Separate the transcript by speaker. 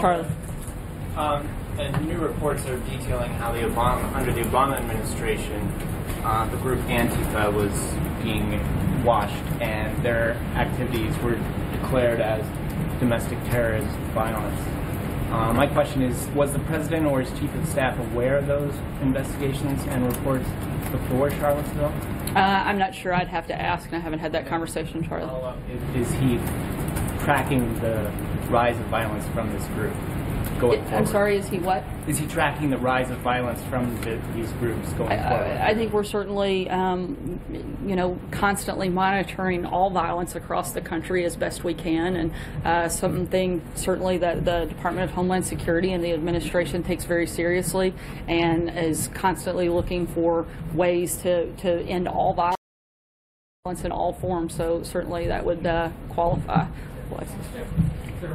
Speaker 1: Charlie.
Speaker 2: Um, and new reports are detailing how the Obama, under the Obama administration, uh, the group Antifa was being watched, and their activities were declared as domestic terrorist violence. Uh, my question is: Was the president or his chief of staff aware of those investigations and reports before Charlottesville?
Speaker 1: Uh, I'm not sure. I'd have to ask, and I haven't had that conversation, Charlie.
Speaker 2: Is, is he tracking the rise of violence from this group going forward?
Speaker 1: I'm sorry, is he what?
Speaker 2: Is he tracking the rise of violence from the, these groups going
Speaker 1: I,
Speaker 2: forward?
Speaker 1: I I think we're certainly, um, you know, constantly monitoring all violence across the country as best we can, and uh, something certainly that the Department of Homeland Security and the administration takes very seriously, and is constantly looking for ways to to end all violence in all forms. So certainly that would uh, qualify. Alexis.